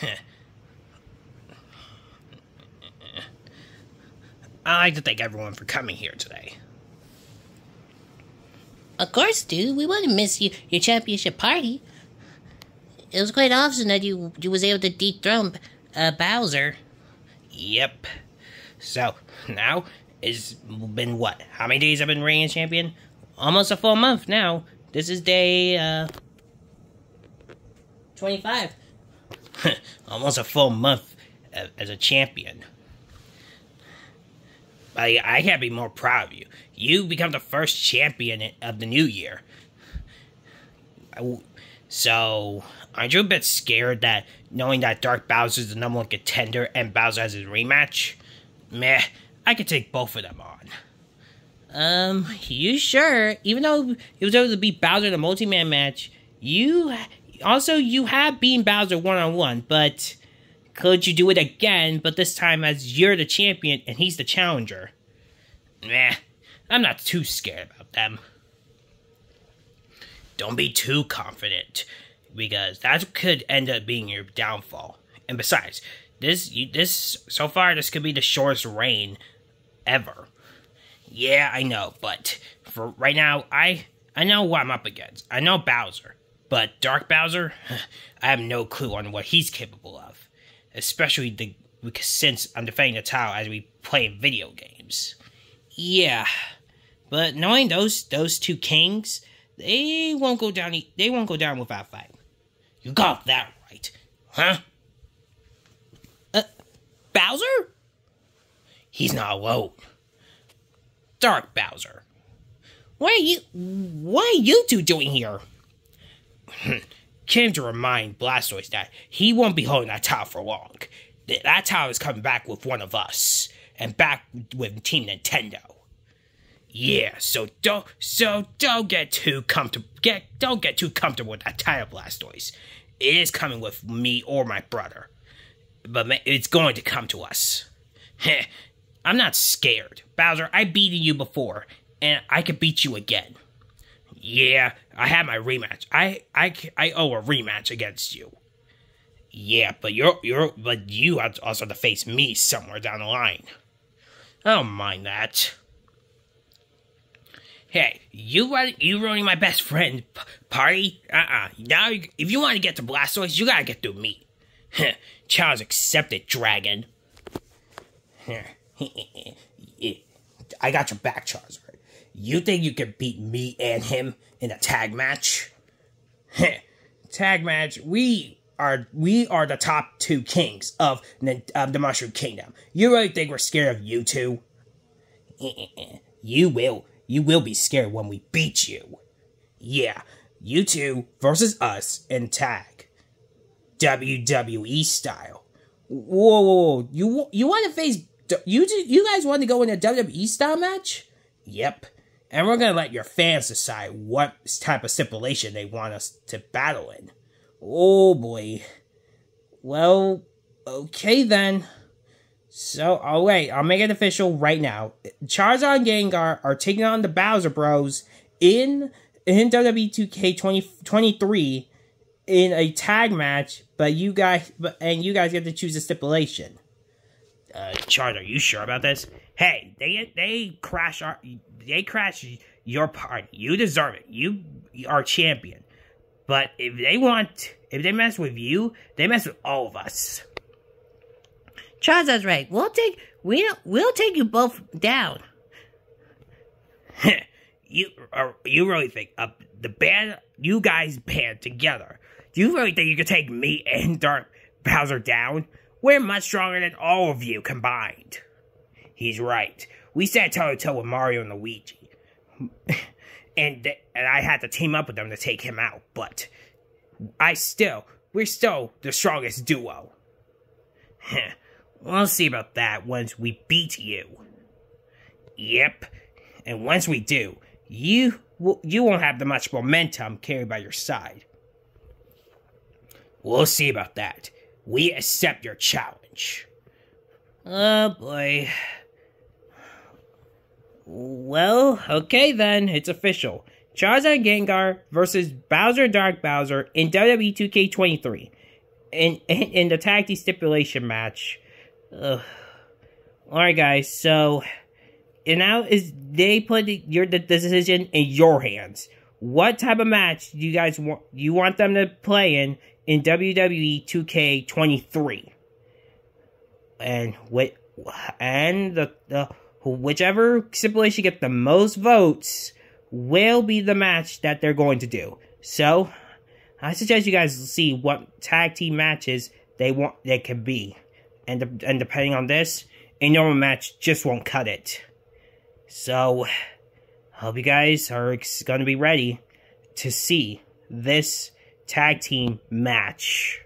I'd like to thank everyone for coming here today. Of course, dude. We wouldn't miss you, your championship party. It was quite awesome that you you was able to dethrone uh, Bowser. Yep. So, now, it's been what? How many days I've been reigning champion? Almost a full month now. This is day, uh... 25. Almost a full month as a champion. I, I can't be more proud of you. You become the first champion of the new year. So, aren't you a bit scared that knowing that Dark Bowser is the number one contender and Bowser has his rematch? Meh, I could take both of them on. Um, you sure? Even though he was able to beat Bowser in a multi-man match, you also you have beaten Bowser one-on-one, but could you do it again, but this time as you're the champion and he's the challenger? Meh, I'm not too scared about them. Don't be too confident, because that could end up being your downfall. And besides, this you, this so far this could be the shortest reign ever. Yeah, I know, but for right now, I I know what I'm up against. I know Bowser, but Dark Bowser, I have no clue on what he's capable of. Especially the since I'm defending the title as we play video games. Yeah, but knowing those those two kings, they won't go down. They won't go down without fight. You got that right, huh? Uh, Bowser? He's not alone. Dark Bowser. What are you? What are you two doing here? Came to remind Blastoise that he won't be holding that title for long. That title is coming back with one of us, and back with Team Nintendo. Yeah, so don't so don't get too comfortable. Get don't get too comfortable with that title, Blastoise. It is coming with me or my brother, but it's going to come to us. I'm not scared, Bowser. I beaten you before, and I could beat you again. Yeah, I had my rematch. I I I owe a rematch against you. Yeah, but you're you're but you have also to face me somewhere down the line. I don't mind that. Hey, you you ruining my best friend party? Uh-uh. Now, if you want to get to Blastoise, you gotta get through me. Challenge accepted, dragon. I got your back, Charizard. You think you can beat me and him in a tag match? tag match? We are we are the top two kings of, of the Mushroom Kingdom. You really think we're scared of you two? you will. You will be scared when we beat you. Yeah, you two versus us in tag. WWE style. Whoa, whoa, whoa. You, you want to face you you guys want to go in a WWE style match? Yep. And we're gonna let your fans decide what type of stipulation they want us to battle in. Oh boy. Well, okay then. So, oh wait, I'll make it official right now. Charizard and Gengar are taking on the Bowser Bros in in WWE 2K 2023 in a tag match, but you guys, but and you guys get to choose a stipulation uh, Chart, are you sure about this? Hey, they they crash our they crash your party. You deserve it. You are champion. But if they want, if they mess with you, they mess with all of us. Charizard's right. We'll take we we'll take you both down. you uh, you really think uh, the band you guys band together? Do you really think you could take me and Dark Bowser down? We're much stronger than all of you combined. He's right. We sat toe to toe with Mario and Luigi. and, and I had to team up with them to take him out, but I still, we're still the strongest duo. we'll see about that once we beat you. Yep. And once we do, you you won't have the much momentum carried by your side. We'll see about that. We accept your challenge. Oh boy. Well, okay then, it's official. Charizard Gengar versus Bowser Dark Bowser in WWE 2K23. in in, in the tag team stipulation match. All right, guys. So and now is they put your the decision in your hands. What type of match do you guys want? You want them to play in in WWE 2K23? And what? And the the whichever stipulation get the most votes will be the match that they're going to do. So, I suggest you guys see what tag team matches they want they could be, and and depending on this, a normal match just won't cut it. So, hope you guys are going to be ready to see this tag team match.